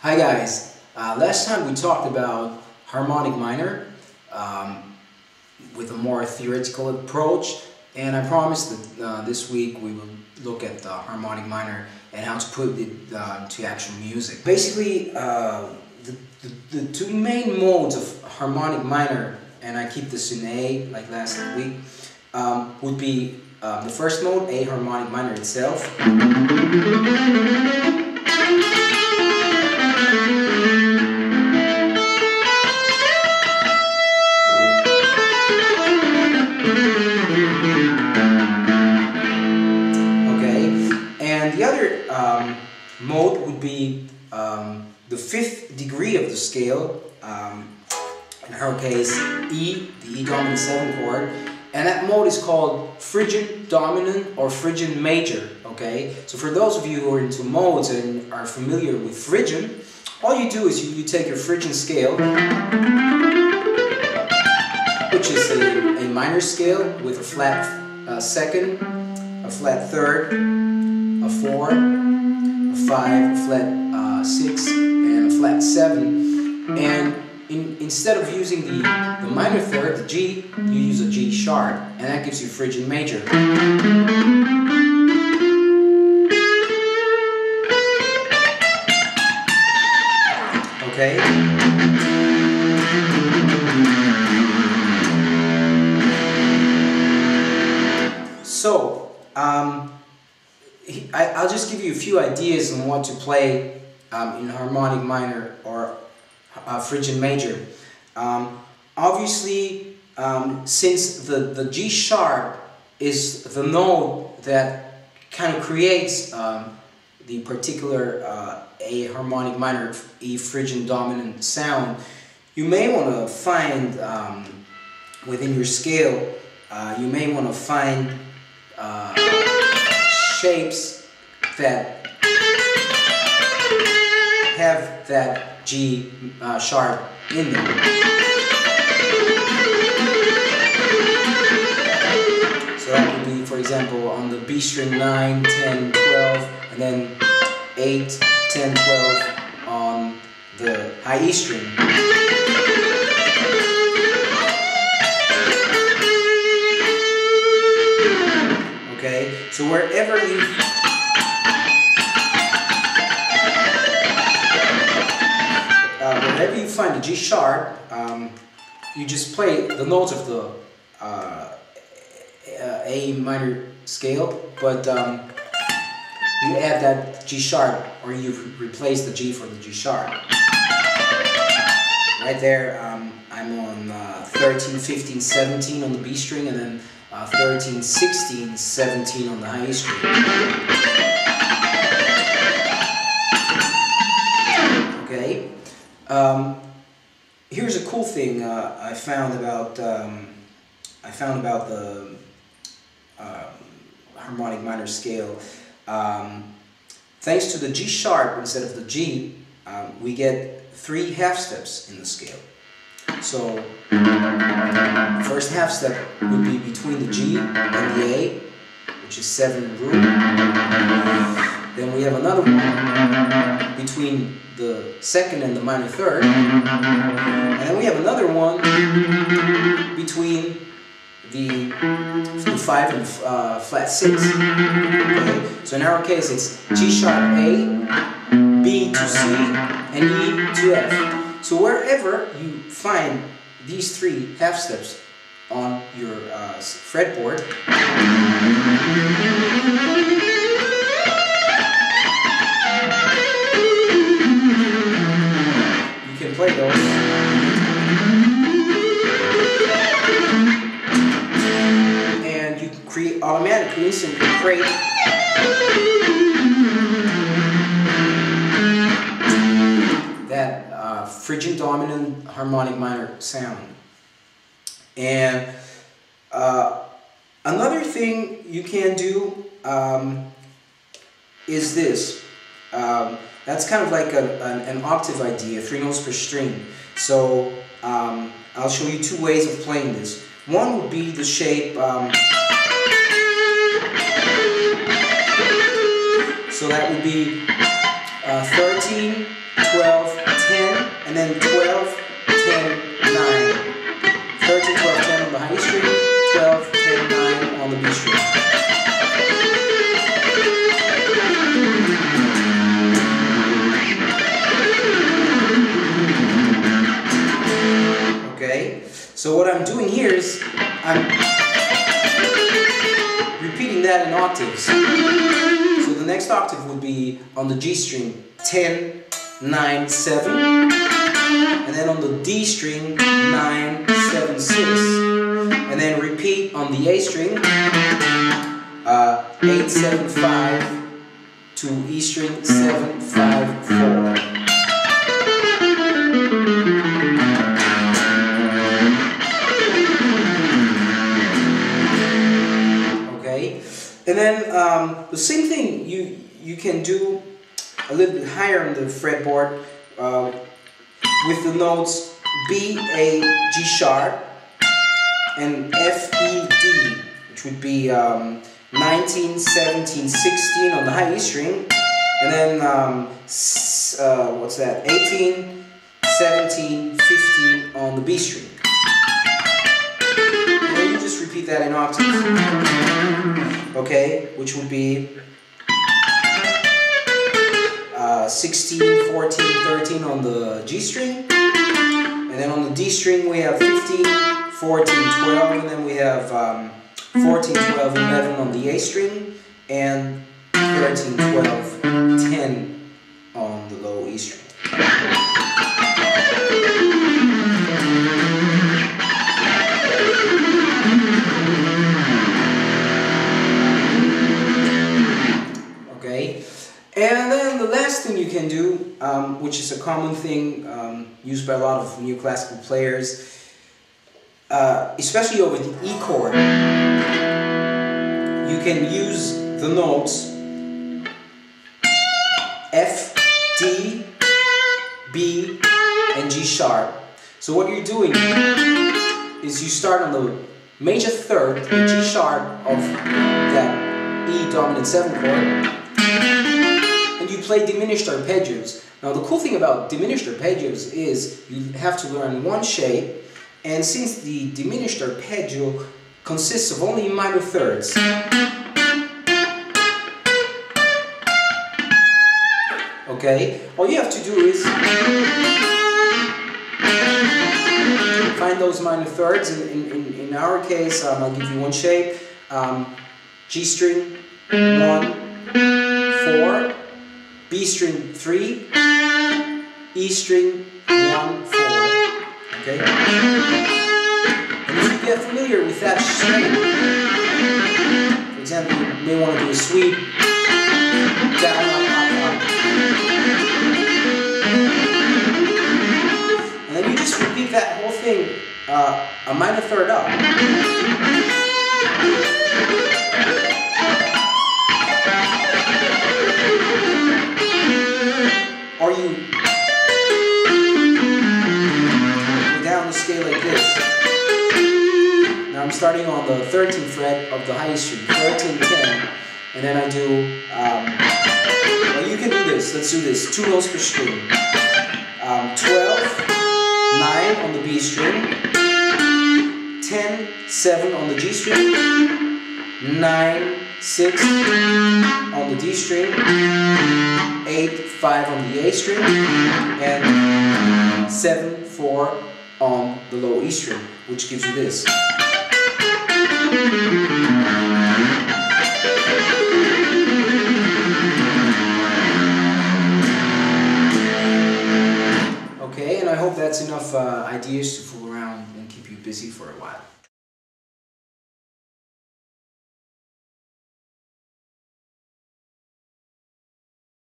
Hi guys, uh, last time we talked about harmonic minor um, with a more theoretical approach and I promised that uh, this week we will look at the harmonic minor and how to put it uh, to actual music. Basically, uh, the, the, the, two main modes of harmonic minor, and I keep this in A like last week, um, would be uh, the first mode, A harmonic minor itself. Be um, the fifth degree of the scale, um, in her case E, the E dominant 7 chord, and that mode is called Phrygian dominant or Phrygian major, okay? So for those of you who are into modes and are familiar with Phrygian, all you do is you, you take your Phrygian scale, which is a, a minor scale with a flat uh, second, a flat third, a four, five, a flat uh, six, and a flat seven. And in, instead of using the, the minor third, the G, you use a G sharp, and that gives you Phrygian major. Just give you a few ideas on what to play um, in harmonic minor or uh, Phrygian major. Um, obviously, um, since the, the G sharp is the note that kind of creates um, the particular uh, A harmonic minor E Phrygian dominant sound, you may want to find um, within your scale, uh, you may want to find uh, shapes that have that G uh, sharp in them. So that would be, for example, on the B string 9, 10, 12, and then 8, 10, 12 on the high E string. Okay, so wherever you find a G sharp, um, you just play the notes of the uh, A minor scale, but um, you add that G sharp or you replace the G for the G sharp. Right there, um, I'm on uh, 13, 15, 17 on the B string and then uh, 13, 16, 17 on the high E string. Um, here's a cool thing uh, I found about um, I found about the uh, harmonic minor scale. Um, thanks to the G sharp instead of the G, um, we get three half steps in the scale. So the first half step would be between the G and the A, which is seven root. Then we have another one between the second and the minor third. And then we have another one between the, five and uh, flat six. Okay? So in our case, it's G sharp A, B to C, and E to F. So wherever you find these three half steps on your uh, fretboard, play those. And you can create automatically, instantly create that uh, Phrygian dominant harmonic minor sound. And uh, another thing you can do um, is this. Um, that's kind of like a, an, an, octave idea, three notes per string. So um, I'll show you two ways of playing this. One would be the shape. Um, so that would be uh, 13, 12, 10, and then 12, so what I'm doing here is I'm repeating that in octaves. So the next octave would be on the G string 10, 9, 7, and then on the D string 9, 7, 6, and then repeat on the A string uh, 8, 7, 5 to E string 7, 5, 4. And then um, the same thing you you can do a little bit higher on the fretboard uh, with the notes B, A, G sharp, and F, E, D, which would be um, 19, 17, 16 on the high E string, and then um, uh, what's that? 18, 17, 15 on the B string. And then you just repeat that in octaves. Okay, which would be uh, 16, 14, 13 on the G string. And then on the D string we have 15, 14, 12, and then we have um, 14, 12, 11 on the A string, and 13, 12, 10 on the low E string. Which is a common thing um, used by a lot of neoclassical players, uh, especially over the E chord, you can use the notes F, D, B, and G sharp. So what you're doing is you start on the major third, the G sharp of that E dominant 7 chord, and you play diminished arpeggios. Now the cool thing about diminished arpeggios is you have to learn one shape, and since the diminished arpeggio consists of only minor thirds, okay, all you have to do is find those minor thirds. In, in, in, our case, um, I'll give you one shape. Um, G string, 1, 4, B string 3, E string 1, 4. Okay? And if you get familiar with that shape, for example, you may want to do a sweep down, up, up, up. And then you just repeat that whole thing uh, a minor third up. I'm starting on the 13th fret of the high E string, 13, 10, and then I do, um, well you can do this, let's do this, two notes per string. Um, 12, 9 on the B string, 10, 7 on the G string, 9, 6 on the D string, 8, 5 on the A string, and 7, 4 on the low E string, which gives you this. Okay, and I hope that's enough uh, ideas to fool around and keep you busy for a while.